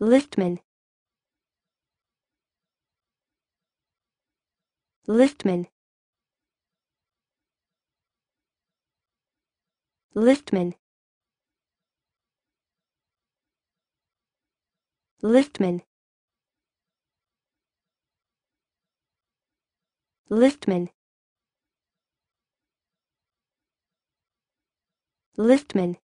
liftman. Liftman. Liftman. Liftman. Liftman. Liftman.